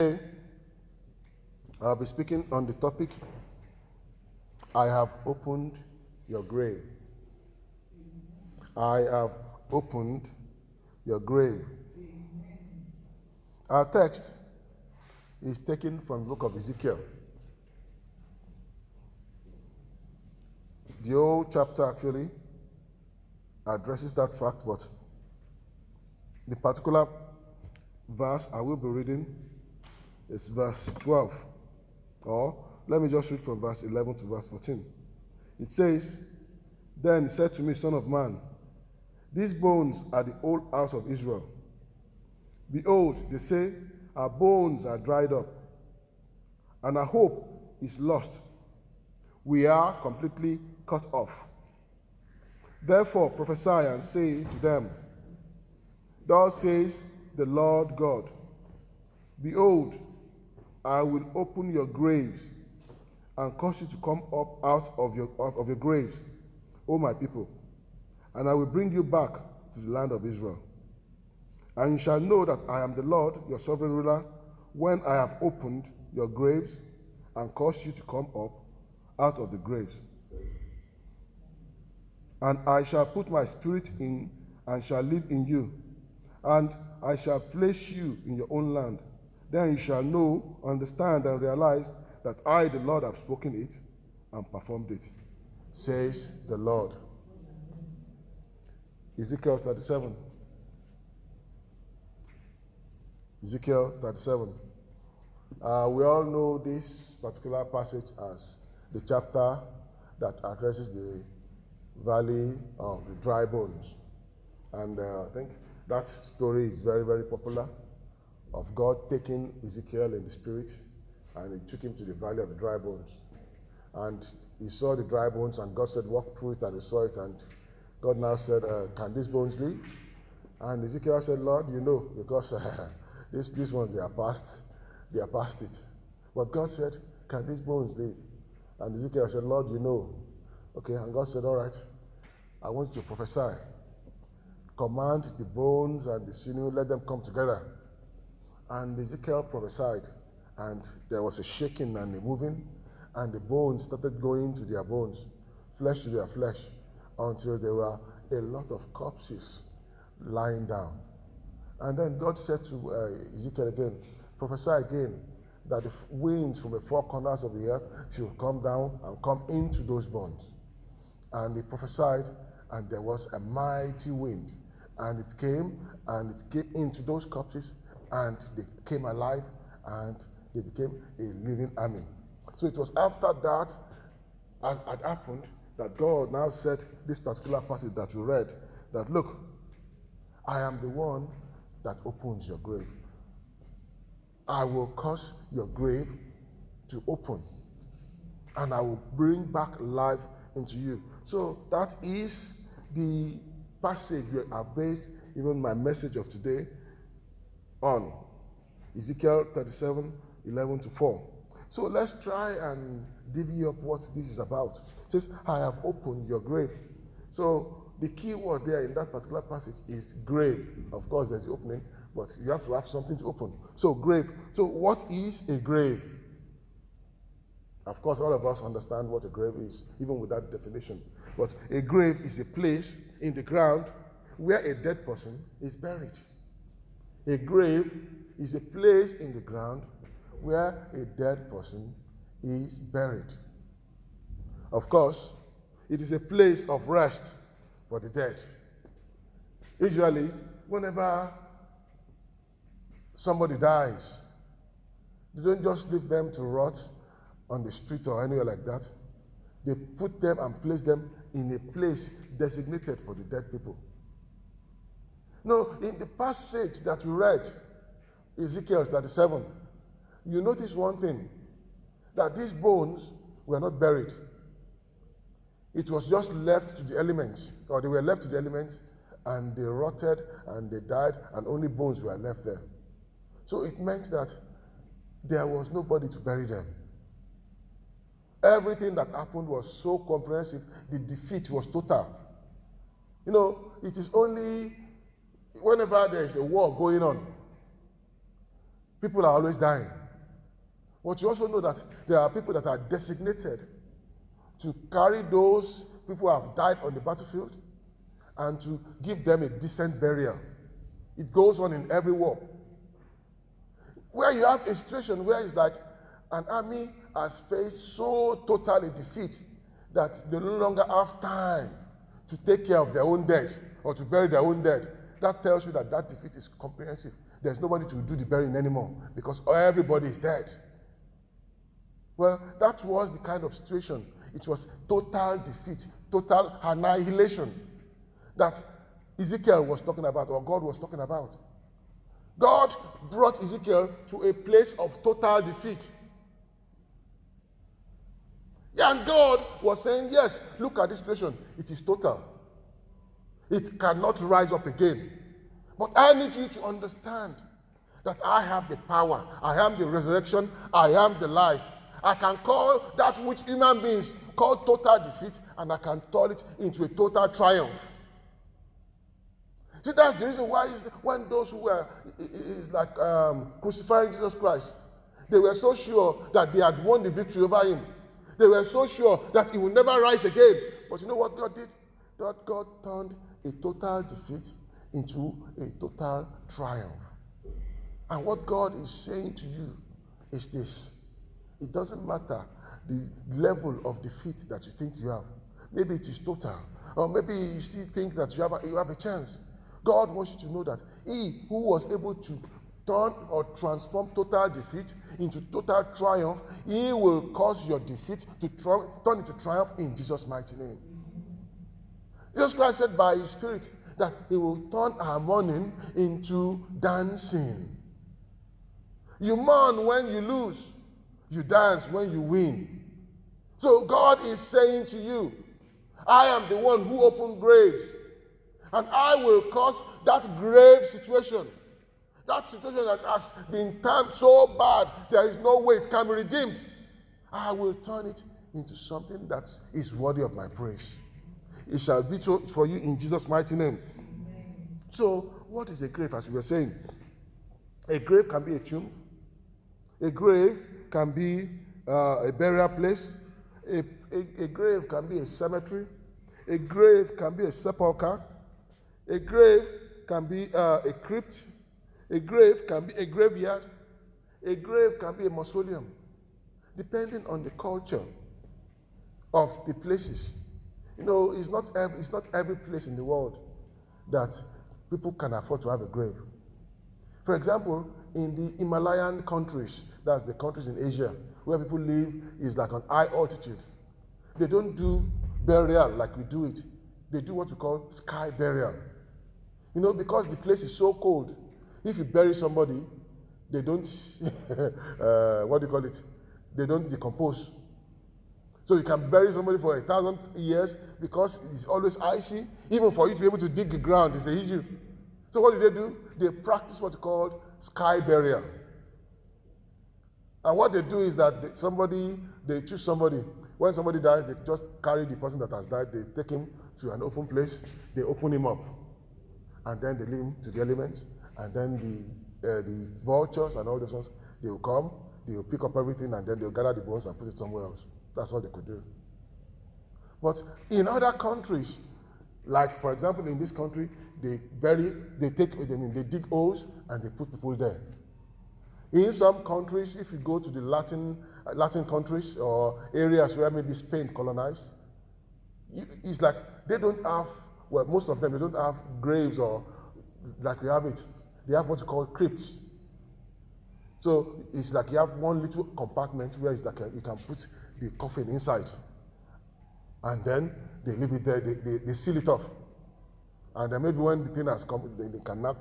I'll be speaking on the topic I have opened your grave. I have opened your grave. Our text is taken from the book of Ezekiel. The whole chapter actually addresses that fact, but the particular verse I will be reading is verse 12. Or let me just read from verse 11 to verse 14. It says, Then he said to me, Son of man, these bones are the old house of Israel. Behold, they say, Our bones are dried up, and our hope is lost. We are completely cut off. Therefore prophesy and say to them, Thus says the Lord God, Behold, I will open your graves and cause you to come up out of your, of, of your graves, O my people, and I will bring you back to the land of Israel. And you shall know that I am the Lord, your sovereign ruler, when I have opened your graves and caused you to come up out of the graves. And I shall put my spirit in and shall live in you, and I shall place you in your own land. Then you shall know, understand, and realize that I, the Lord, have spoken it and performed it, says the Lord. Ezekiel 37. Ezekiel 37. Uh, we all know this particular passage as the chapter that addresses the valley of the dry bones. And uh, I think that story is very, very popular of God taking Ezekiel in the spirit and he took him to the valley of the dry bones. And he saw the dry bones, and God said, Walk through it, and he saw it. And God now said, uh, Can these bones live? And Ezekiel said, Lord, you know, because uh, these, these ones, they are past, they are past it. But God said, Can these bones live? And Ezekiel said, Lord, you know. Okay, and God said, All right, I want you to prophesy. Command the bones and the sinew, let them come together. And Ezekiel prophesied, and there was a shaking and a moving, and the bones started going to their bones, flesh to their flesh, until there were a lot of corpses lying down. And then God said to uh, Ezekiel again, prophesy again that the winds from the four corners of the earth should come down and come into those bones. And he prophesied, and there was a mighty wind. And it came, and it came into those corpses, and they came alive, and they became a living army. So it was after that, as had happened, that God now said this particular passage that we read, that look, I am the one that opens your grave. I will cause your grave to open, and I will bring back life into you. So that is the passage where I based even my message of today on Ezekiel 37 11 to 4. So let's try and divvy up what this is about. It says, I have opened your grave. So the key word there in that particular passage is grave. Of course, there's the opening, but you have to have something to open. So, grave. So, what is a grave? Of course, all of us understand what a grave is, even with that definition. But a grave is a place in the ground where a dead person is buried. A grave is a place in the ground where a dead person is buried. Of course, it is a place of rest for the dead. Usually, whenever somebody dies, they don't just leave them to rot on the street or anywhere like that. They put them and place them in a place designated for the dead people. No, in the passage that we read, Ezekiel 37, you notice one thing that these bones were not buried. It was just left to the elements, or they were left to the elements, and they rotted and they died, and only bones were left there. So it meant that there was nobody to bury them. Everything that happened was so comprehensive, the defeat was total. You know, it is only whenever there is a war going on, People are always dying. But you also know that there are people that are designated to carry those people who have died on the battlefield and to give them a decent burial. It goes on in every war. Where you have a situation where it's like an army has faced so total a defeat that they no longer have time to take care of their own dead or to bury their own dead. That tells you that that defeat is comprehensive. There's nobody to do the burying anymore because everybody is dead. Well, that was the kind of situation. It was total defeat, total annihilation that Ezekiel was talking about, or God was talking about. God brought Ezekiel to a place of total defeat. And God was saying, Yes, look at this situation. It is total. It cannot rise up again. But I need you to understand that I have the power. I am the resurrection. I am the life. I can call that which human beings call total defeat and I can turn it into a total triumph. See, that's the reason why when those who were is like um, crucifying Jesus Christ, they were so sure that they had won the victory over him. They were so sure that he would never rise again. But you know what God did? God, God turned a total defeat into a total triumph. And what God is saying to you is this it doesn't matter the level of defeat that you think you have. Maybe it is total, or maybe you still think that you have a, you have a chance. God wants you to know that He who was able to turn or transform total defeat into total triumph, He will cause your defeat to turn into triumph in Jesus' mighty name. Jesus Christ said by His Spirit that He will turn our mourning into dancing. You mourn when you lose, you dance when you win. So God is saying to you, I am the one who opened graves, and I will cause that grave situation that situation that has been timed so bad, there is no way it can be redeemed. I will turn it into something that is worthy of my praise. It shall be so for you in Jesus' mighty name. So, what is a grave, as we were saying? A grave can be a tomb, a grave can be uh, a burial place, a, a, a grave can be a cemetery, a grave can be a sepulchre, a grave can be uh, a crypt, a grave can be a graveyard, a grave can be a mausoleum, depending on the culture of the places. You know, it's not every, it's not every place in the world that people can afford to have a grave. For example, in the Himalayan countries, that's the countries in Asia, where people live is like on high altitude. They don't do burial like we do it. They do what we call sky burial. You know, because the place is so cold, if you bury somebody, they don't, uh, what do you call it? They don't decompose. So you can bury somebody for a thousand years because it's always icy. Even for you to be able to dig the ground is an issue. So what do they do? They practice what's called sky burial. And what they do is that they, somebody, they choose somebody. When somebody dies, they just carry the person that has died, they take him to an open place, they open him up, and then they leave him to the elements, and then the, uh, the vultures and all those ones, they will come, they will pick up everything, and then they'll gather the bones and put it somewhere else. That's all they could do. But in other countries, like for example in this country, they bury, they take, I mean, they dig holes and they put people there. In some countries, if you go to the Latin, uh, Latin countries or areas where maybe Spain colonized, it's like they don't have, well, most of them, they don't have graves or like we have it. They have what you call crypts. So it's like you have one little compartment where it's like a, you can put the coffin inside. And then they leave it there, they, they, they seal it off. And then maybe when the thing has come, they, they cannot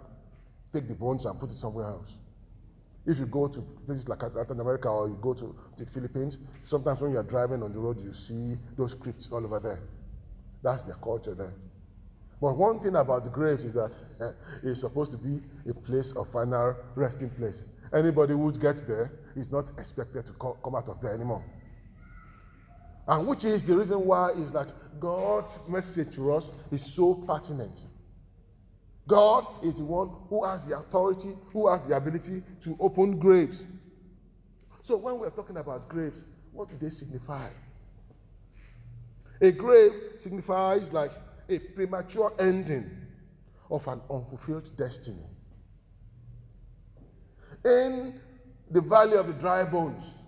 take the bones and put it somewhere else. If you go to places like Latin America or you go to, the Philippines, sometimes when you're driving on the road, you see those crypts all over there. That's their culture there. But one thing about the graves is that eh, it's supposed to be a place of final resting place. Anybody who gets there is not expected to come out of there anymore. And which is the reason why is that God's message to us is so pertinent. God is the one who has the authority, who has the ability to open graves. So when we're talking about graves, what do they signify? A grave signifies like a premature ending of an unfulfilled destiny. In the valley of the dry bones,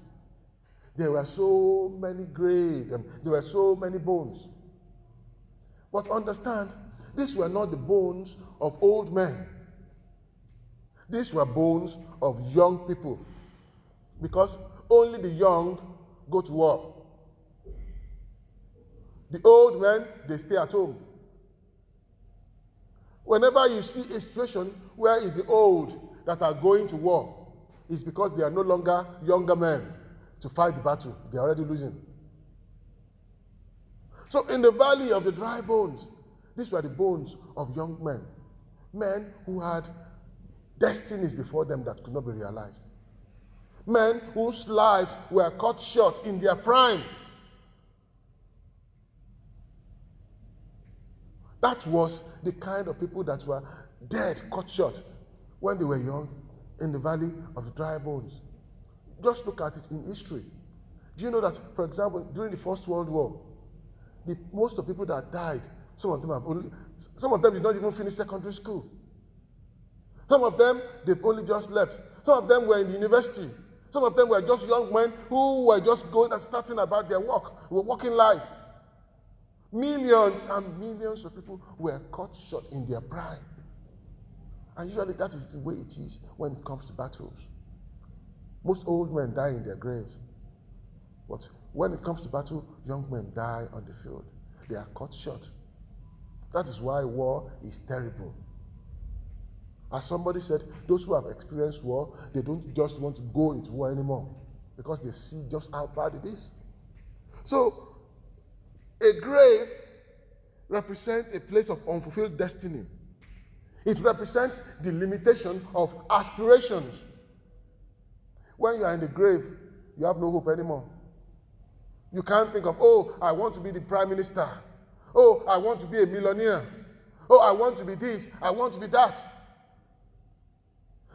there were so many graves, um, there were so many bones. But understand, these were not the bones of old men. These were bones of young people. Because only the young go to war. The old men, they stay at home. Whenever you see a situation where it's the old that are going to war, it's because they are no longer younger men to fight the battle. They're already losing. So, in the valley of the dry bones, these were the bones of young men, men who had destinies before them that could not be realized, men whose lives were cut short in their prime. That was the kind of people that were dead, cut short when they were young in the valley of the dry bones. Just look at it in history. Do you know that, for example, during the First World War, the, most of the people that died, some of them have only, some of them did not even finish secondary school. Some of them, they've only just left. Some of them were in the university. Some of them were just young men who were just going and starting about their work, were working life. Millions and millions of people were cut short in their prime. And usually that is the way it is when it comes to battles. Most old men die in their graves. But when it comes to battle, young men die on the field. They are cut short. That is why war is terrible. As somebody said, those who have experienced war, they don't just want to go into war anymore because they see just how bad it is. So, a grave represents a place of unfulfilled destiny. It represents the limitation of aspirations. When you are in the grave, you have no hope anymore. You can't think of, oh, I want to be the prime minister. Oh, I want to be a millionaire. Oh, I want to be this. I want to be that.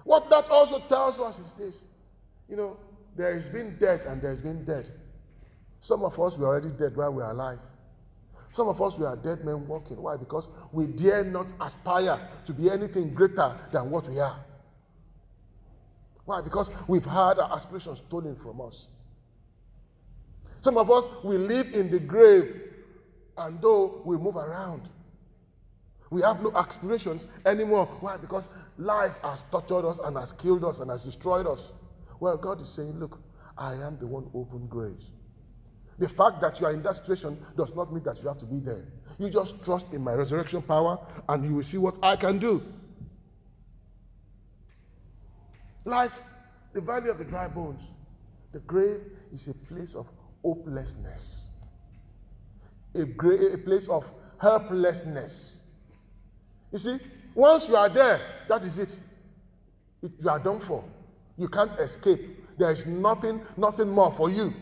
What that also tells us is this you know, there has been dead and there has been dead. Some of us, we're already dead while we're alive. Some of us, we are dead men walking. Why? Because we dare not aspire to be anything greater than what we are. Why? Because we've had our aspirations stolen from us. Some of us, we live in the grave, and though we move around, we have no aspirations anymore. Why? Because life has tortured us and has killed us and has destroyed us. Well, God is saying, Look, I am the one who opened graves. The fact that you are in that situation does not mean that you have to be there. You just trust in my resurrection power and you will see what I can do. Like the valley of the dry bones, the grave is a place of hopelessness, a, gra- a place of helplessness. You see, once you are there, that is it. it. You are done for. You can't escape. There is nothing, nothing more for you.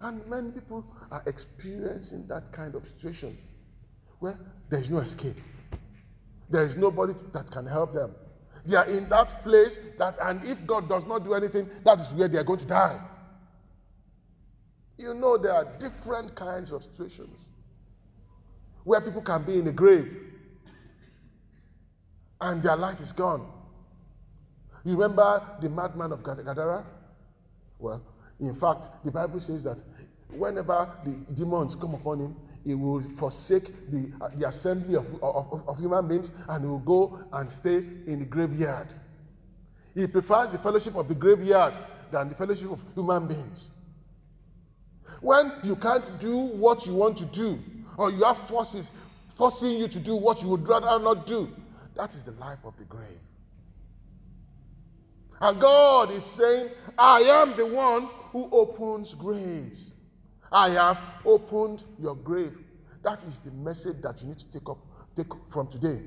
And many people are experiencing that kind of situation where there is no escape. There is nobody that can help them. They are in that place that, and if God does not do anything, that is where they are going to die. You know, there are different kinds of situations where people can be in the grave and their life is gone. You remember the madman of Gadara? Well, in fact, the Bible says that whenever the demons come upon him, he will forsake the, uh, the assembly of, of, of human beings and he will go and stay in the graveyard. He prefers the fellowship of the graveyard than the fellowship of human beings. When you can't do what you want to do, or you have forces forcing you to do what you would rather not do, that is the life of the grave. And God is saying, I am the one who opens graves. I have opened your grave. That is the message that you need to take up take from today.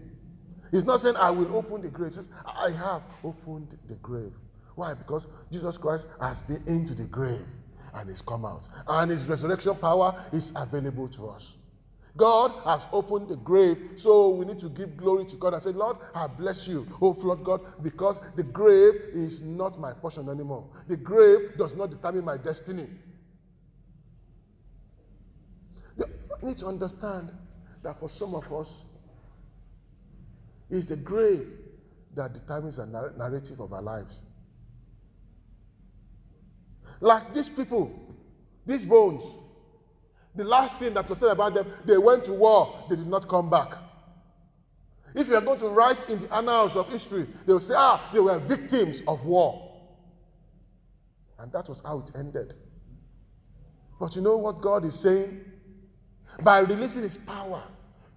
He's not saying I will open the grave. He says, I have opened the grave. Why? Because Jesus Christ has been into the grave and he's come out. And his resurrection power is available to us. God has opened the grave, so we need to give glory to God and say, Lord, I bless you, oh Lord God, because the grave is not my portion anymore. The grave does not determine my destiny. You need to understand that for some of us, it's the grave that determines the narrative of our lives. Like these people, these bones, the last thing that was said about them, they went to war, they did not come back. If you are going to write in the annals of history, they will say, ah, they were victims of war. And that was how it ended. But you know what God is saying? By releasing his power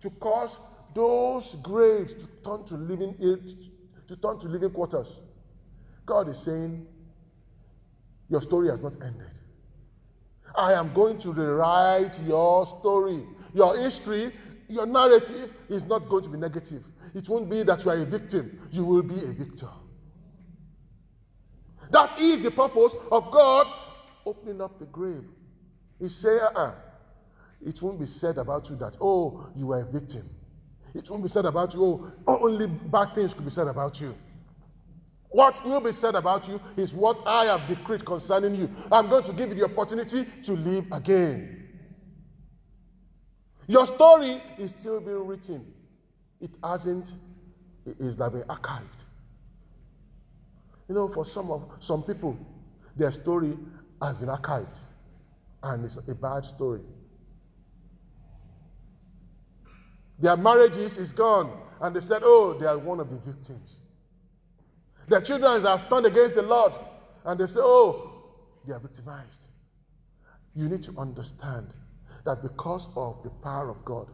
to cause those graves to turn to living to turn to living quarters. God is saying, Your story has not ended. I am going to rewrite your story. Your history, your narrative is not going to be negative. It won't be that you are a victim, you will be a victor. That is the purpose of God opening up the grave. He uh-uh. It won't be said about you that, oh, you were a victim. It won't be said about you, oh, only bad things could be said about you. What will be said about you is what I have decreed concerning you. I'm going to give you the opportunity to live again. Your story is still being written. It hasn't, it is not been archived. You know, for some of some people, their story has been archived, and it's a bad story. Their marriages is gone, and they said, "Oh, they are one of the victims." Their children have turned against the Lord, and they say, "Oh, they are victimized." You need to understand that because of the power of God,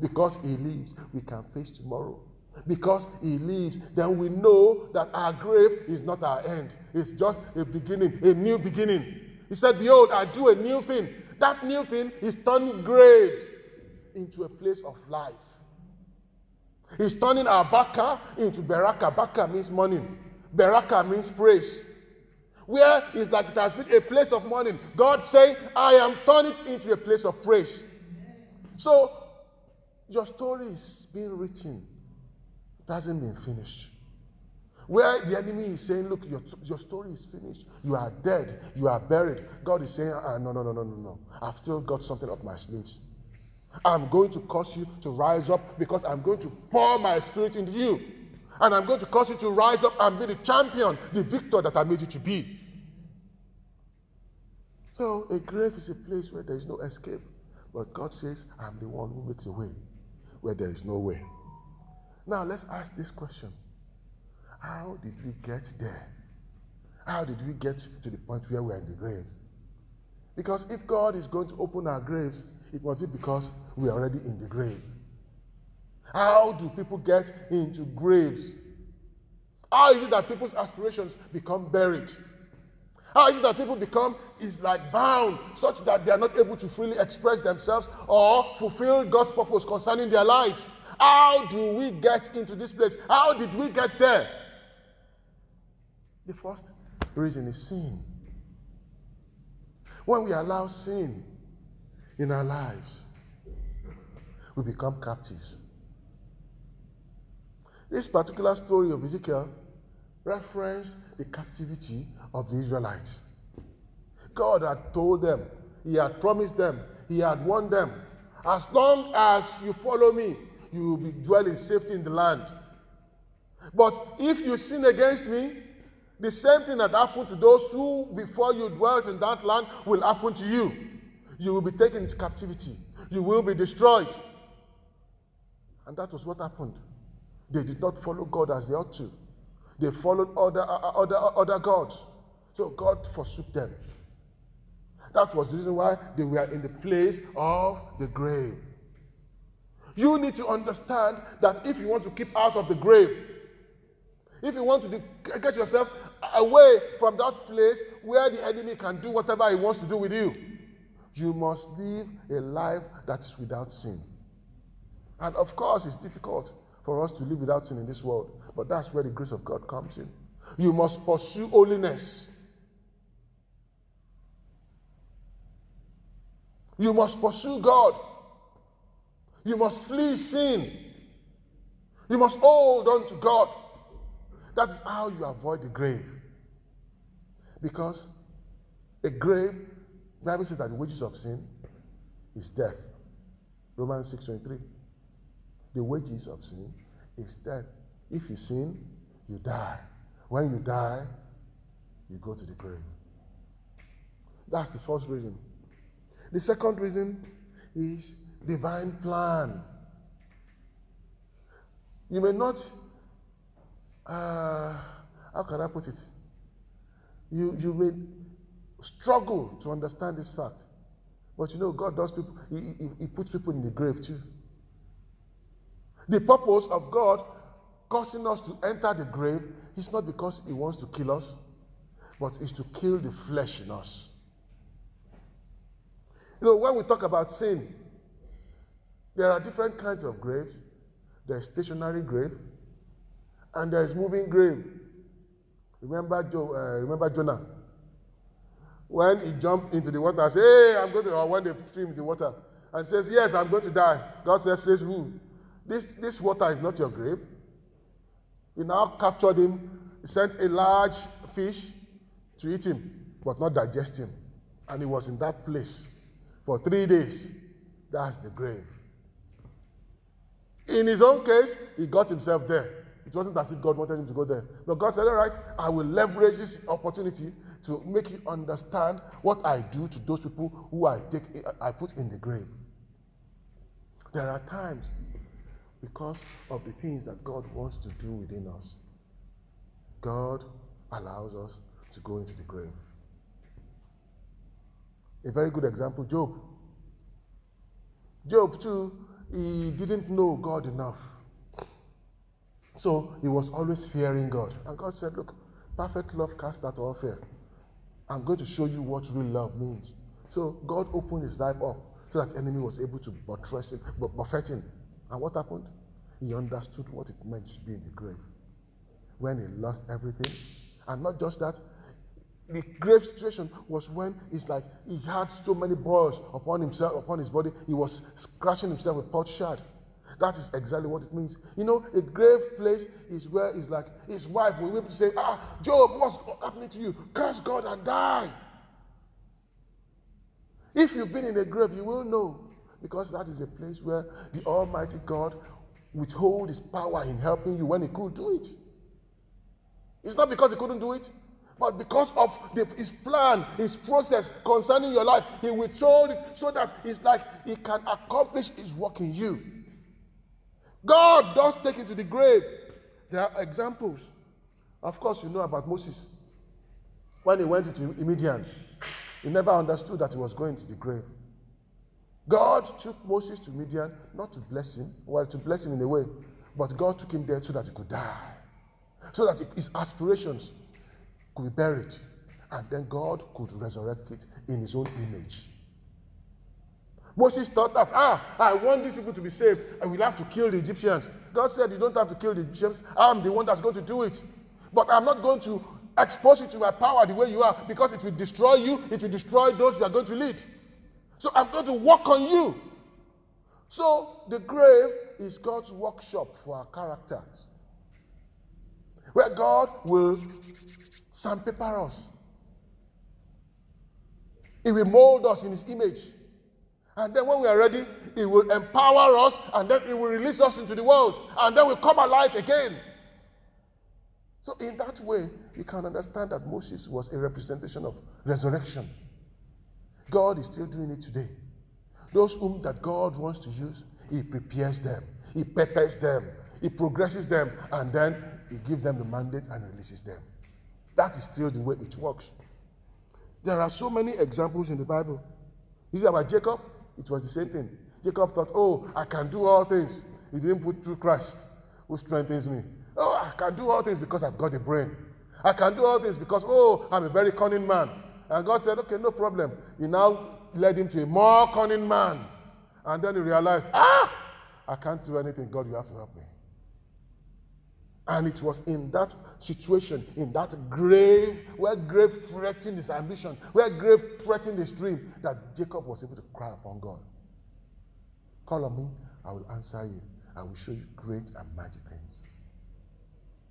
because He lives, we can face tomorrow. Because He lives, then we know that our grave is not our end. It's just a beginning, a new beginning. He said, Behold, I do a new thing. That new thing is turning graves into a place of life. He's turning our baka into beraka. Baka means mourning. Beraka means praise. Where is that it has been a place of mourning. God saying, I am turning it into a place of praise. So your story is being written. It hasn't been finished. Where the enemy is saying, Look, your, your story is finished. You are dead. You are buried. God is saying, ah, No, no, no, no, no, no. I've still got something up my sleeves. I'm going to cause you to rise up because I'm going to pour my spirit into you. And I'm going to cause you to rise up and be the champion, the victor that I made you to be. So, a grave is a place where there is no escape. But God says, I'm the one who makes a way where there is no way. Now, let's ask this question How did we get there? How did we get to the point where we're in the grave? Because if God is going to open our graves, it must be because we are already in the grave. How do people get into graves? How is it that people's aspirations become buried? How is it that people become is like bound such that they are not able to freely express themselves or fulfill God's purpose concerning their lives? How do we get into this place? How did we get there? The first reason is sin. When we allow sin in our lives, we become captives. This particular story of Ezekiel referenced the captivity of the Israelites. God had told them, He had promised them, He had warned them, as long as you follow me, you will be dwelling safety in the land. But if you sin against me, the same thing that happened to those who before you dwelt in that land will happen to you. You will be taken into captivity. You will be destroyed. And that was what happened. They did not follow God as they ought to. They followed other, uh, uh, other, uh, other gods. So God forsook them. That was the reason why they were in the place of the grave. You need to understand that if you want to keep out of the grave, if you want to get yourself away from that place where the enemy can do whatever he wants to do with you, you must live a life that is without sin. And of course, it's difficult for us to live without sin in this world. But that's where the grace of God comes in. You must pursue holiness. You must pursue God. You must flee sin. You must hold on to God. That is how you avoid the grave. Because a grave, Bible says that the wages of sin is death. Romans 6:23. The wages of sin is death. If you sin, you die. When you die, you go to the grave. That's the first reason. The second reason is divine plan. You may not, uh, how can I put it? You, you may struggle to understand this fact. But you know, God does people, he, he, he puts people in the grave too. The purpose of God causing us to enter the grave is not because He wants to kill us, but is to kill the flesh in us. You know, when we talk about sin, there are different kinds of graves. There's stationary grave, and there's moving grave. Remember, jo- uh, remember Jonah? When he jumped into the water, said, Hey, I'm going to, or when they in the water, and says, Yes, I'm going to die. God says, says who? This, this water is not your grave. He now captured him, he sent a large fish to eat him, but not digest him. And he was in that place for three days. That's the grave. In his own case, he got himself there. It wasn't as if God wanted him to go there. But God said, All right, I will leverage this opportunity to make you understand what I do to those people who I take I put in the grave. There are times because of the things that God wants to do within us. God allows us to go into the grave. A very good example Job. Job, too, he didn't know God enough. So he was always fearing God. And God said, Look, perfect love casts out all fear. I'm going to show you what real love means. So God opened his life up so that enemy was able to buttress him, buffet him. And what happened? He understood what it meant to be in the grave. When he lost everything, and not just that, the grave situation was when it's like he had so many boils upon himself, upon his body, he was scratching himself with pot potsherd. That is exactly what it means. You know, a grave place is where it's like his wife will able to say, Ah, Job, what's happening to you? Curse God and die. If you've been in a grave, you will know. Because that is a place where the Almighty God withhold his power in helping you when he could do it. It's not because he couldn't do it, but because of the, his plan, his process concerning your life, he withhold it so that it's like he can accomplish his work in you. God does take it to the grave. There are examples. Of course, you know about Moses. When he went into Midian, he never understood that he was going to the grave. God took Moses to Midian not to bless him, well, to bless him in a way, but God took him there so that he could die, so that his aspirations could be buried, and then God could resurrect it in his own image. Moses thought that, ah, I want these people to be saved. I will have to kill the Egyptians. God said, You don't have to kill the Egyptians. I'm the one that's going to do it. But I'm not going to expose you to my power the way you are because it will destroy you, it will destroy those you are going to lead. So I'm going to work on you. So the grave is God's workshop for our characters, where God will sandpaper us. He will mold us in His image. And then when we are ready, it will empower us and then it will release us into the world. And then we'll come alive again. So, in that way, you can understand that Moses was a representation of resurrection. God is still doing it today. Those whom that God wants to use, He prepares them, He prepares them, He progresses them, and then He gives them the mandate and releases them. That is still the way it works. There are so many examples in the Bible. You see about Jacob? It was the same thing. Jacob thought, oh, I can do all things. He didn't put through Christ who strengthens me. Oh, I can do all things because I've got a brain. I can do all things because, oh, I'm a very cunning man. And God said, okay, no problem. He now led him to a more cunning man. And then he realized, ah, I can't do anything. God, you have to help me. And it was in that situation, in that grave, where grave threatened his ambition, where grave threatened his dream, that Jacob was able to cry upon God. Call on me, I will answer you. I will show you great and mighty things.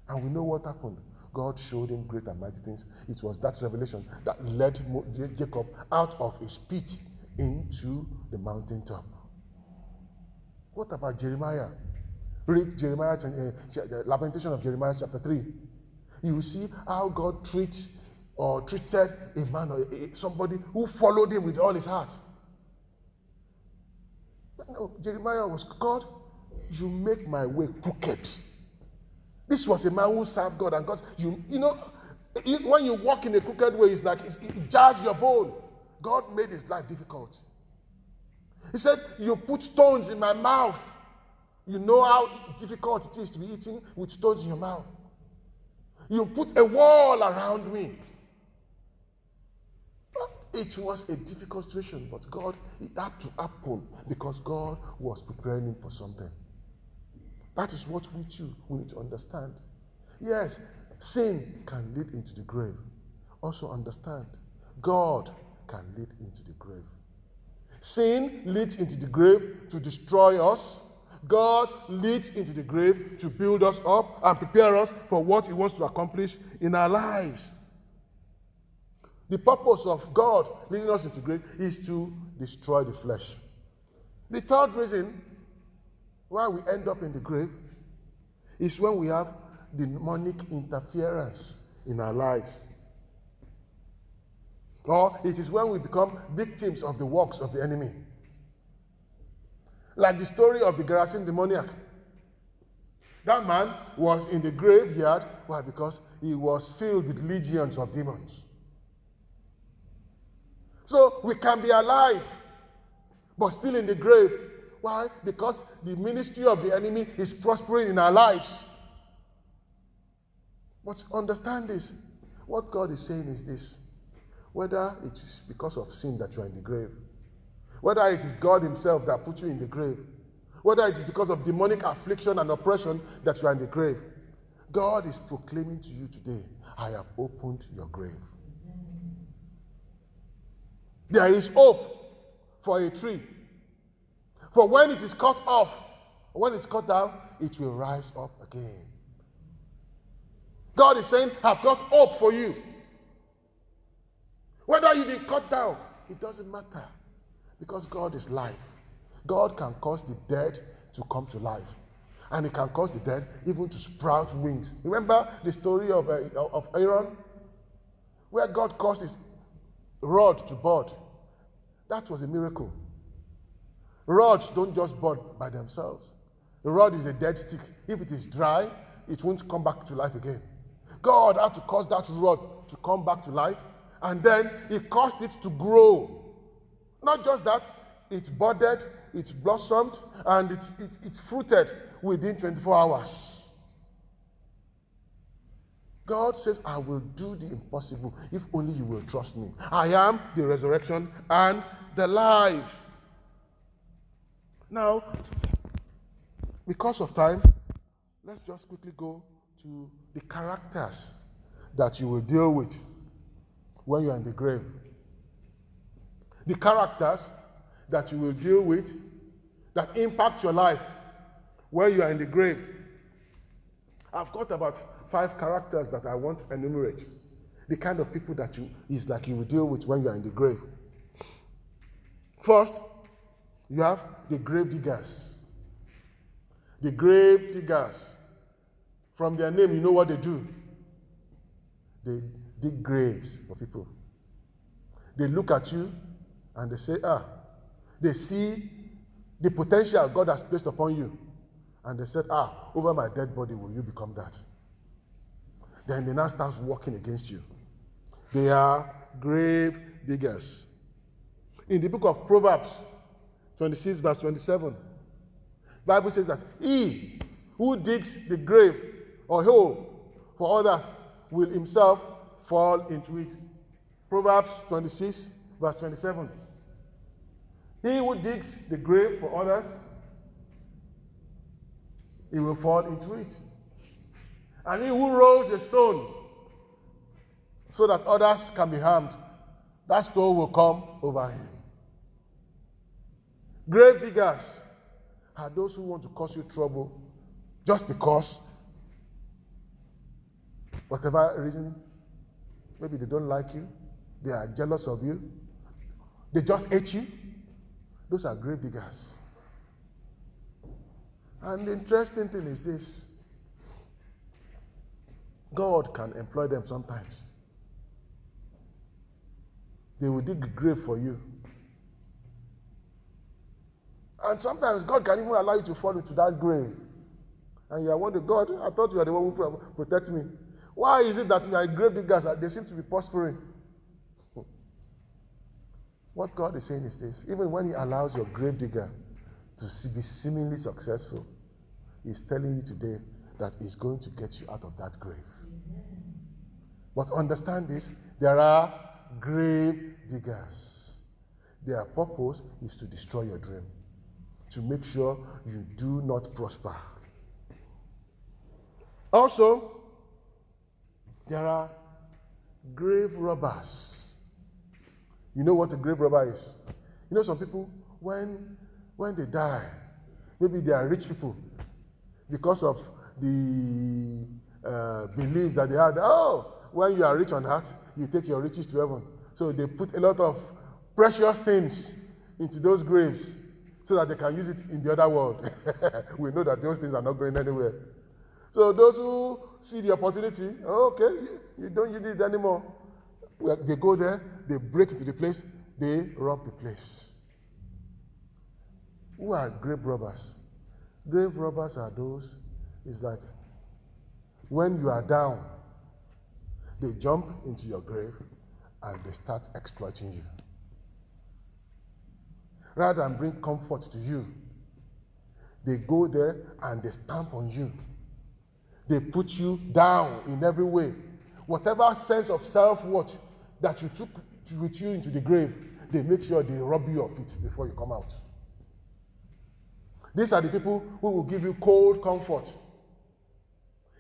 And we know what happened. God showed him great and mighty things. It was that revelation that led Jacob out of his pit into the mountaintop. What about Jeremiah? Read Jeremiah, uh, Lamentation of Jeremiah chapter 3. You see how God treats or treated a man or a, somebody who followed him with all his heart. No, Jeremiah was God, you make my way crooked. This was a man who served God, and God, you, you know, when you walk in a crooked way, it's like it jars your bone. God made his life difficult. He said, You put stones in my mouth. You know how difficult it is to be eating with stones in your mouth. You put a wall around me. It was a difficult situation, but God, it had to happen because God was preparing him for something. That is what we too we need to understand. Yes, sin can lead into the grave. Also understand, God can lead into the grave. Sin leads into the grave to destroy us. God leads into the grave to build us up and prepare us for what He wants to accomplish in our lives. The purpose of God leading us into the grave is to destroy the flesh. The third reason why we end up in the grave is when we have demonic interference in our lives. Or it is when we become victims of the works of the enemy. Like the story of the Gerasene demoniac. That man was in the graveyard. Why? Because he was filled with legions of demons. So we can be alive, but still in the grave. Why? Because the ministry of the enemy is prospering in our lives. But understand this. What God is saying is this whether it is because of sin that you are in the grave, whether it is God Himself that put you in the grave, whether it is because of demonic affliction and oppression that you are in the grave, God is proclaiming to you today, I have opened your grave. There is hope for a tree. For when it is cut off, when it's cut down, it will rise up again. God is saying, I've got hope for you. Whether you've been cut down, it doesn't matter. Because God is life. God can cause the dead to come to life. And He can cause the dead even to sprout wings. Remember the story of, uh, of Aaron? Where God caused his rod to bud. That was a miracle. Rods don't just bud by themselves. The rod is a dead stick. If it is dry, it won't come back to life again. God had to cause that rod to come back to life and then he caused it to grow. Not just that, it budded, it blossomed, and it, it, it fruited within 24 hours. God says, I will do the impossible if only you will trust me. I am the resurrection and the life. Now, because of time, let's just quickly go to the characters that you will deal with when you are in the grave. The characters that you will deal with that impact your life when you are in the grave. I've got about five characters that I want to enumerate. The kind of people that you is like you will deal with when you are in the grave. First, you have the grave diggers. The grave diggers. From their name, you know what they do. They dig graves for people. They look at you and they say, ah, they see the potential God has placed upon you. And they said, ah, over my dead body will you become that. Then they now start working against you. They are grave diggers. In the book of Proverbs 26, verse 27, Bible says that he who digs the grave or hole for others will himself fall into it. Proverbs 26, verse 27. He who digs the grave for others, he will fall into it. And he who rolls a stone so that others can be harmed, that stone will come over him. Grave diggers are those who want to cause you trouble just because, whatever reason, maybe they don't like you, they are jealous of you, they just hate you. Those are grave diggers. And the interesting thing is this God can employ them sometimes. They will dig a grave for you. And sometimes God can even allow you to fall into that grave. And you are wondering, God, I thought you were the one who protects me. Why is it that my grave diggers, they seem to be prospering? What God is saying is this even when He allows your grave digger to be seemingly successful, He's telling you today that He's going to get you out of that grave. But understand this there are grave diggers. Their purpose is to destroy your dream, to make sure you do not prosper. Also, there are grave robbers. You know what a grave robber is? You know, some people, when, when they die, maybe they are rich people because of the uh, belief that they had. Oh, when you are rich on earth, you take your riches to heaven. So they put a lot of precious things into those graves so that they can use it in the other world. we know that those things are not going anywhere. So those who see the opportunity, okay, you don't use it anymore. They go there, they break into the place, they rob the place. Who are grave robbers? Grave robbers are those, it's like when you are down, they jump into your grave and they start exploiting you. Rather than bring comfort to you, they go there and they stamp on you they put you down in every way. Whatever sense of self worth that you took with you into the grave, they make sure they rob you of it before you come out. These are the people who will give you cold comfort.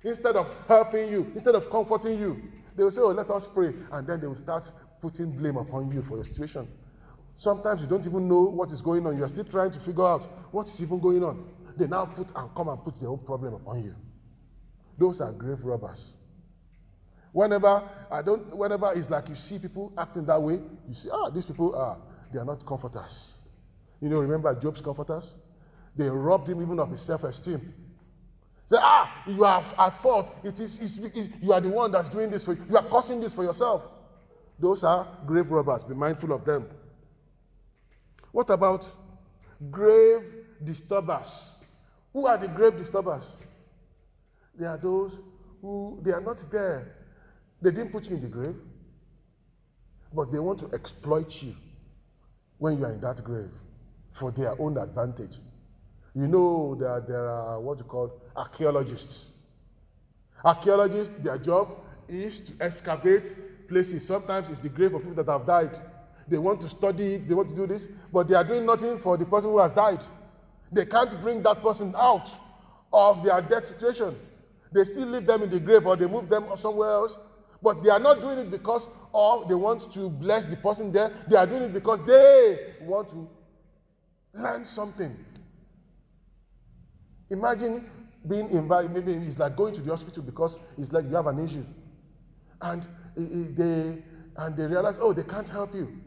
Instead of helping you, instead of comforting you, they will say, Oh, let us pray. And then they will start putting blame upon you for your situation. Sometimes you don't even know what is going on. You are still trying to figure out what is even going on. They now put and come and put their own problem upon you. Those are grave robbers. Whenever I don't, whenever it's like you see people acting that way, you see, ah, these people are they are not comforters. You know, remember Job's comforters? They robbed him even of his self-esteem. Say, ah, you are at fault. It is, it's, it's, you are the one that's doing this for you. You are causing this for yourself. Those are grave robbers. Be mindful of them. What about grave disturbers? Who are the grave disturbers? They are those who they are not there. They didn't put you in the grave, but they want to exploit you when you are in that grave for their own advantage. You know that there are what you call archaeologists. Archaeologists, their job is to excavate places. Sometimes it's the grave of people that have died. They want to study it, they want to do this, but they are doing nothing for the person who has died. They can't bring that person out of their death situation. They still leave them in the grave or they move them somewhere else. But they are not doing it because of they want to bless the person there. They are doing it because they want to learn something. Imagine being invited, maybe it's like going to the hospital because it's like you have an issue. And they and they realize, oh, they can't help you.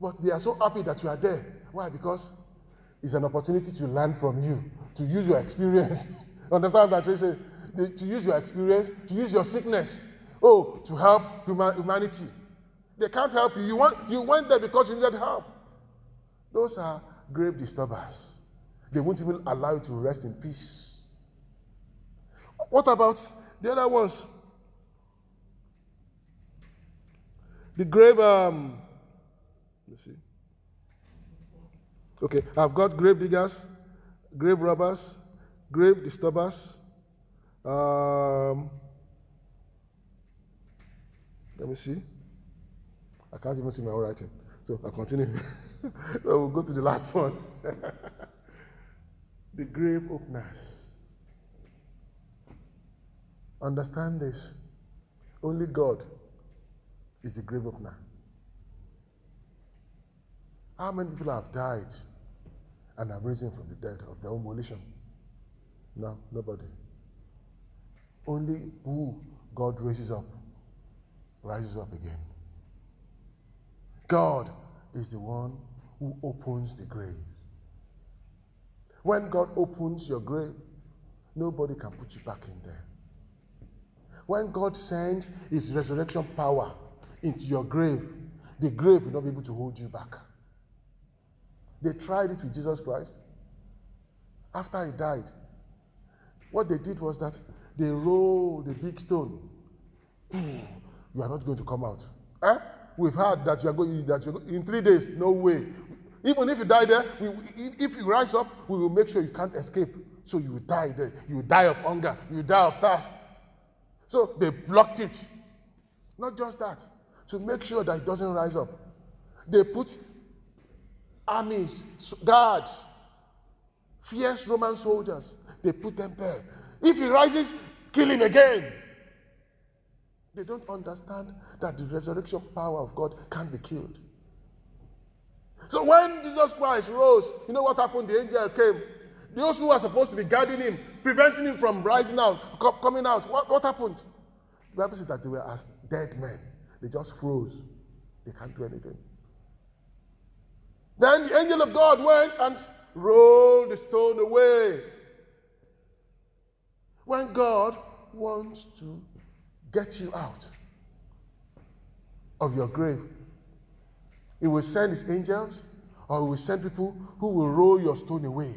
But they are so happy that you are there. Why? Because it's an opportunity to learn from you, to use your experience. Understand that, Tracy? to use your experience, to use your sickness, oh, to help humanity. They can't help you. You, want, you went there because you needed help. Those are grave disturbers. They won't even allow you to rest in peace. What about the other ones? The grave, um, let's see. Okay, I've got grave diggers, grave robbers, grave disturbers, um, let me see. I can't even see my own writing. So I'll continue. so we'll go to the last one. the grave openers. Understand this. Only God is the grave opener. How many people have died and have risen from the dead of their own volition? No, nobody. Only who God raises up rises up again. God is the one who opens the grave. When God opens your grave, nobody can put you back in there. When God sends his resurrection power into your grave, the grave will not be able to hold you back. They tried it with Jesus Christ. After he died, what they did was that they rolled a big stone. You are not going to come out. Eh? We've heard that you are going that you're, in three days. No way. Even if you die there, we, if, you rise up, we will make sure you can't escape. So you will die there. You die of hunger. You die of thirst. So they blocked it. Not just that. To make sure that it doesn't rise up, they put armies, guards, fierce Roman soldiers. They put them there. If he rises, kill him again. They don't understand that the resurrection power of God can't be killed. So when Jesus Christ rose, you know what happened? The angel came. Those who were supposed to be guarding him, preventing him from rising out, coming out, what, what happened? The Bible says that they were as dead men. They just froze. They can't do anything. Then the angel of God went and rolled the stone away. When God wants to get you out of your grave. He will send his angels or he will send people who will roll your stone away.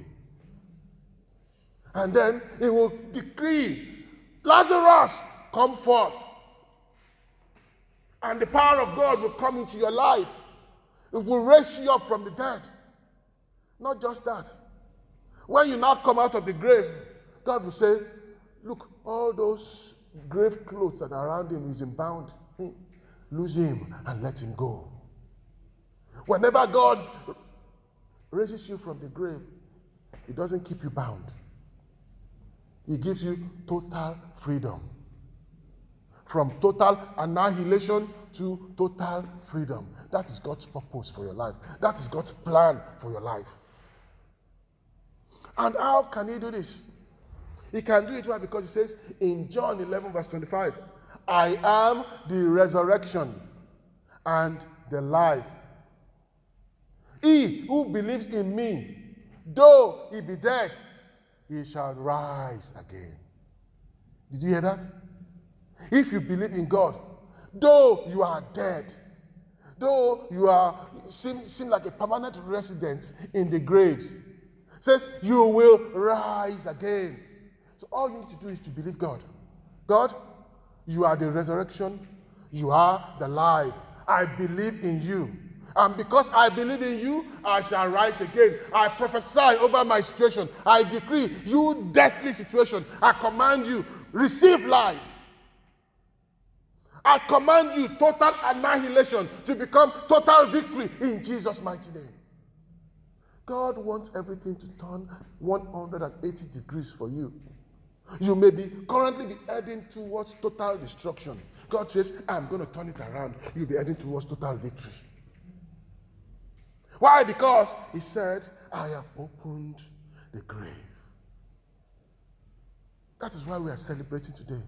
And then he will decree, Lazarus, come forth. And the power of God will come into your life. It will raise you up from the dead. Not just that. When you now come out of the grave, God will say, Look, all those grave clothes that are around him is bound. Hmm. Lose him and let him go. Whenever God raises you from the grave, He doesn't keep you bound. He gives you total freedom. From total annihilation to total freedom. That is God's purpose for your life. That is God's plan for your life. And how can He do this? He can do it why? Because he says in John 11, verse 25, I am the resurrection and the life. He who believes in me, though he be dead, he shall rise again. Did you hear that? If you believe in God, though you are dead, though you are seem, seem like a permanent resident in the graves, says you will rise again. So all you need to do is to believe God. God, you are the resurrection, you are the life. I believe in you. And because I believe in you, I shall rise again. I prophesy over my situation. I decree, you deathly situation, I command you, receive life. I command you total annihilation to become total victory in Jesus' mighty name. God wants everything to turn 180 degrees for you. You may be currently be heading towards total destruction. God says, I'm going to turn it around. You'll be heading towards total victory. Why? Because he said, I have opened the grave. That is why we are celebrating today.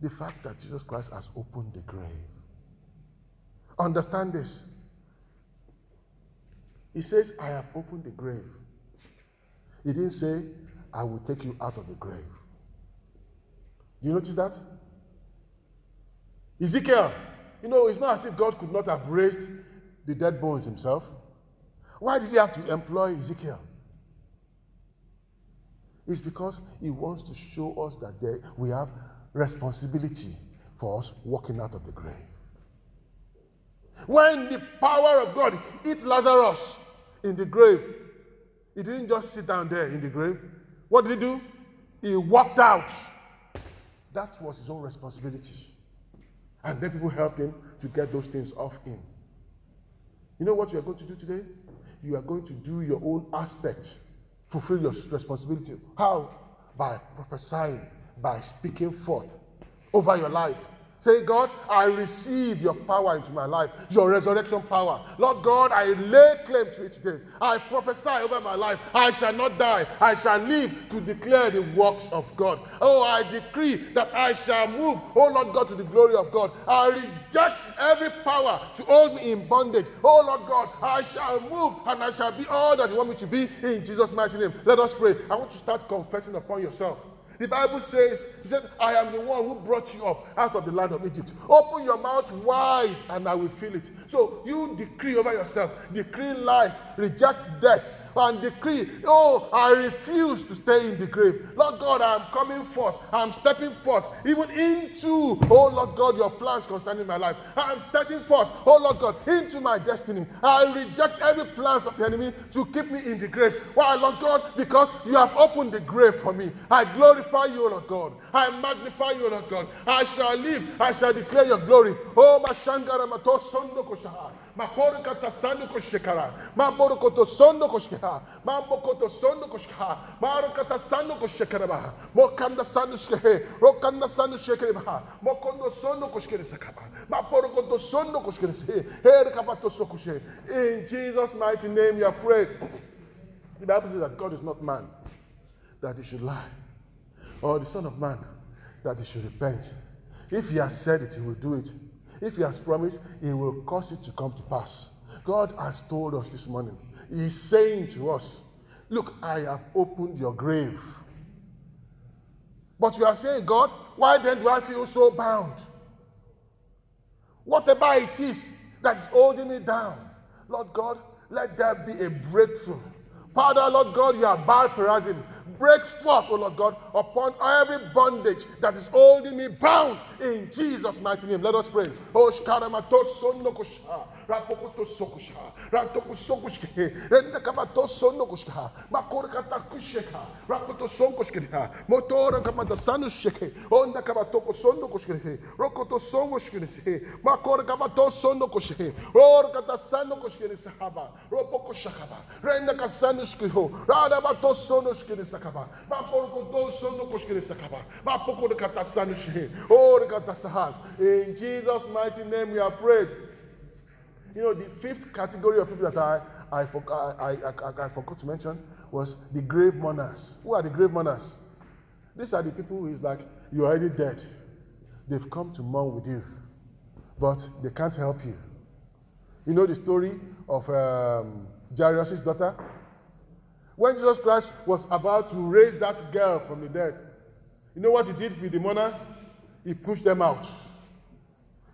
The fact that Jesus Christ has opened the grave. Understand this. He says, I have opened the grave. He didn't say, I will take you out of the grave. Do you notice that? Ezekiel, you know, it's not as if God could not have raised the dead bones himself. Why did he have to employ Ezekiel? It's because he wants to show us that there, we have responsibility for us walking out of the grave. When the power of God hit Lazarus in the grave, he didn't just sit down there in the grave. What did he do? He walked out. That was his own responsibility. And then people helped him to get those things off him. You know what you are going to do today? You are going to do your own aspect, fulfill your responsibility. How? By prophesying, by speaking forth over your life. Say, God, I receive your power into my life, your resurrection power. Lord God, I lay claim to it today. I prophesy over my life. I shall not die. I shall live to declare the works of God. Oh, I decree that I shall move, oh Lord God, to the glory of God. I reject every power to hold me in bondage. Oh Lord God, I shall move and I shall be all that you want me to be in Jesus' mighty name. Let us pray. I want you to start confessing upon yourself. The Bible says, He says, I am the one who brought you up out of the land of Egypt. Open your mouth wide and I will fill it. So you decree over yourself, decree life, reject death, and decree, Oh, I refuse to stay in the grave. Lord God, I am coming forth. I am stepping forth, even into, oh Lord God, your plans concerning my life. I am stepping forth, oh Lord God, into my destiny. I reject every plans of the enemy to keep me in the grave. Why, Lord God? Because you have opened the grave for me. I glorify you, Lord God. I magnify you, Lord God. I shall live. I shall declare your glory. Oh, Mashangara Mato Sondo Koshaha. Maporo Katasando Koshekara. Maboro Kotosondo Koshkeha. Mambo Kotosondo Koshkeha. Maro Katasando Koshekaraba. Mokanda Sandu Shkehe. Rokanda Sandu Shekereba. Mokondo Sondo Koshkere Sakaba. Maporo Kotosondo Koshkere Se. Here Kapato Sokushe. In Jesus' mighty name, you are afraid. The Bible says that God is not man that he should lie, or the Son of Man that he should repent. If he has said it, he will do it. If he has promised, he will cause it to come to pass. God has told us this morning. He is saying to us, Look, I have opened your grave. But you are saying, God, why then do I feel so bound? Whatever it is that is holding me down, Lord God, let there be a breakthrough. Father, Lord God, you are Perazim. Break forth, O Lord God, upon every bondage that is holding me bound in Jesus' mighty name. Let us pray. Oh, Oh, shkaramato sonokosha, rapokoto sokusha, ratoko sokushke, renda kamato sonokushka, makor kata kusheka, rakoto sonkoshke, motora kamata sanushke, onda kamatoko sonokushke, rokoto songoshke, makor kamato sonokushke, or kata sanokushke sahaba, ropoko shakaba, renda kasanu sonushkiho. Rada bato sonushkini sakaba. Mapoko do sonukoshkini sakaba. Mapoko de katasanushi. Oh, the katasahat. In Jesus' mighty name we are prayed. You know, the fifth category of people that I, I, I, I, I, forgot to mention was the grave mourners. Who are the grave mourners? These are the people who is like, you're already dead. They've come to mourn with you, but they can't help you. You know the story of um, Jairus' daughter? When Jesus Christ was about to raise that girl from the dead, you know what he did with the mourners? He pushed them out.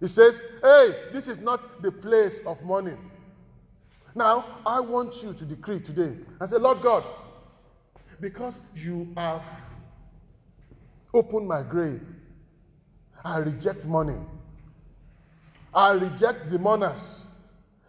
He says, Hey, this is not the place of mourning. Now, I want you to decree today and say, Lord God, because you have opened my grave, I reject mourning. I reject the mourners.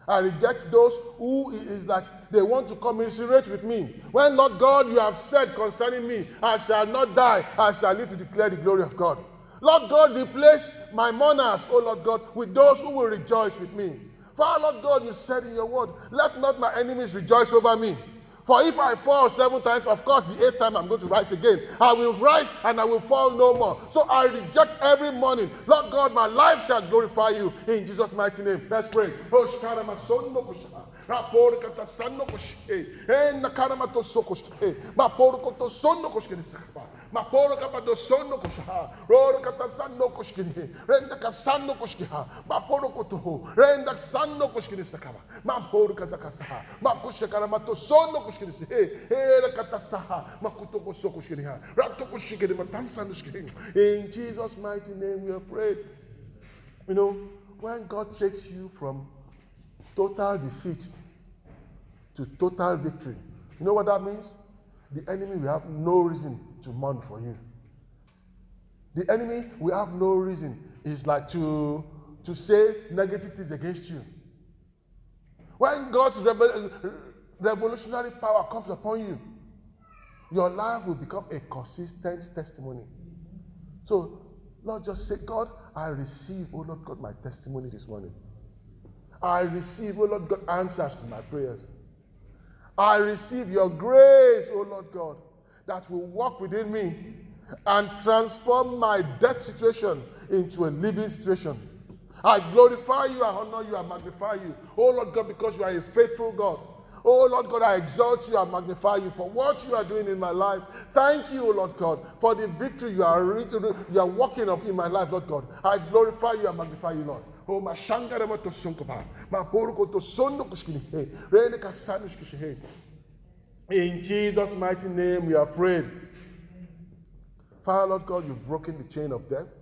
I reject those who is like they want to commiserate with me. When, Lord God, you have said concerning me, I shall not die, I shall live to declare the glory of God. Lord God, replace my mourners, O Lord God, with those who will rejoice with me. For O Lord God, you said in your word, let not my enemies rejoice over me. For if I fall seven times, of course, the eighth time I'm going to rise again. I will rise and I will fall no more. So I reject every mourning. Lord God, my life shall glorify you in Jesus' mighty name. Let's pray. Rapor kata sanno koshke na karama to sokoshke ma por ko to sonno koshke ni sakpa ma por ka pa do sonno kosha ror kata sanno renda ka sanno koshke ha ma por ko renda sanno koshke ni sakaba. Ma por kata ka sa ma koshe karama to sonno koshke ni se e ra kata sa ma kuto ko sokoshke ha. Rato koshke ni ma in Jesus mighty name we have prayed. You know when God takes you from total defeat to total victory. You know what that means? The enemy will have no reason to mourn for you. The enemy will have no reason. It's like to, to say negative things against you. When God's revolutionary power comes upon you, your life will become a consistent testimony. So, Lord, just say, God, I receive, oh Lord God, my testimony this morning. I receive, oh Lord God, answers to my prayers. I receive your grace, oh Lord God, that will work within me and transform my death situation into a living situation. I glorify you, I honor you, I magnify you. Oh Lord God, because you are a faithful God. Oh Lord God, I exalt you, I magnify you for what you are doing in my life. Thank you, oh Lord God, for the victory you are you are walking up in my life, Lord God. I glorify you, I magnify you, Lord. Oh, my shangara to my poruko to sondo kushkini he, rene. In Jesus' mighty name, we are prayed. Father, Lord God, you've broken the chain of death.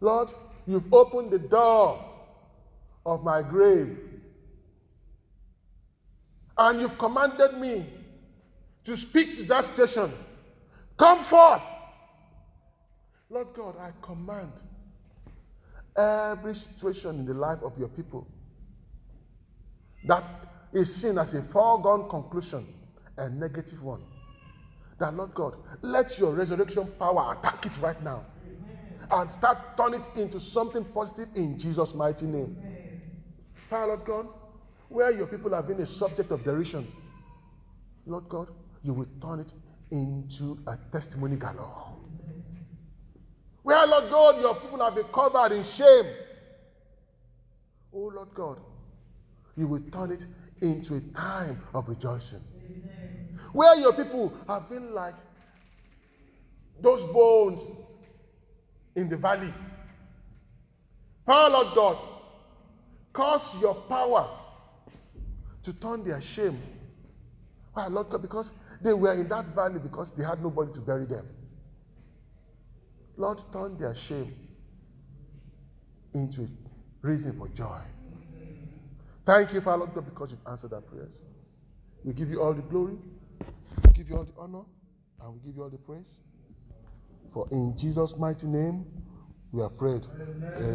Lord, you've opened the door of my grave. And you've commanded me to speak to that station. Come forth. Lord God, I command every situation in the life of your people that is seen as a foregone conclusion, a negative one. That, Lord God, let your resurrection power attack it right now and start turn it into something positive in Jesus' mighty name. Father, Lord God, where your people have been a subject of derision, Lord God, you will turn it into a testimony galore. Where, Lord God, your people have been covered in shame, oh Lord God, you will turn it into a time of rejoicing. Where your people have been like those bones in the valley. Father, Lord God, cause your power to turn their shame. Why, Lord God? Because they were in that valley because they had nobody to bury them. Lord, turn their shame into a reason for joy. Thank you, Father, God, because you've answered our prayers. We give you all the glory, we give you all the honor, and we give you all the praise. For in Jesus' mighty name, we are prayed. Amen.